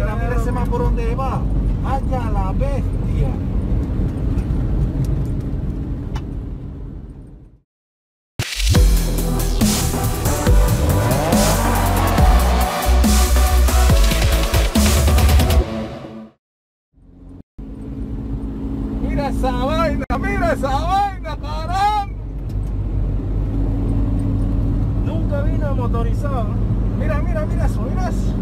Mira, mira ese más por donde va. Allá la bestia. Mira esa vaina, mira esa vaina, caramba. Nunca vino motorizado. Mira, mira, mira eso, mira eso.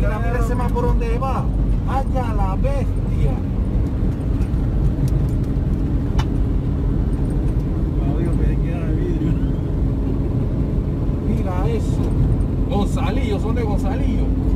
Mira, mira ese más por donde va. Allá la bestia. Todavía me queda el vidrio. Mira eso. Gonzalillo, son de Gonzalillo.